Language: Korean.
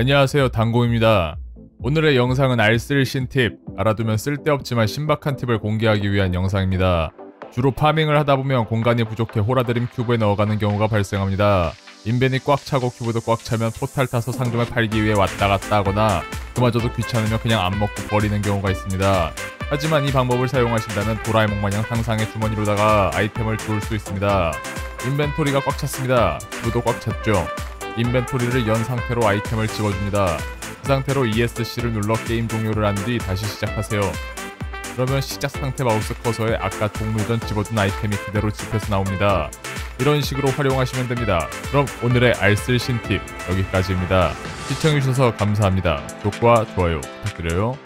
안녕하세요 당공입니다. 오늘의 영상은 알쓸 신팁, 알아두면 쓸데없지만 신박한 팁을 공개하기 위한 영상입니다. 주로 파밍을 하다 보면 공간이 부족해 호라드림 큐브에 넣어가는 경우가 발생합니다. 인벤이 꽉 차고 큐브도 꽉 차면 포탈 타서 상점에 팔기 위해 왔다 갔다 하거나 그마저도 귀찮으면 그냥 안 먹고 버리는 경우가 있습니다. 하지만 이 방법을 사용하신다면 도라에몽 마냥 상상의 주머니로다가 아이템을 주울 수 있습니다. 인벤토리가 꽉 찼습니다. 큐브도 꽉 찼죠. 인벤토리를 연 상태로 아이템을 집어줍니다. 그 상태로 ESC를 눌러 게임 종료를 한 뒤 다시 시작하세요. 그러면 시작 상태 마우스 커서에 아까 종료 전 집어둔 아이템이 그대로 집혀서 나옵니다. 이런 식으로 활용하시면 됩니다. 그럼 오늘의 알쓸신팁 여기까지입니다. 시청해주셔서 감사합니다. 구독과 좋아요 부탁드려요.